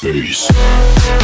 face.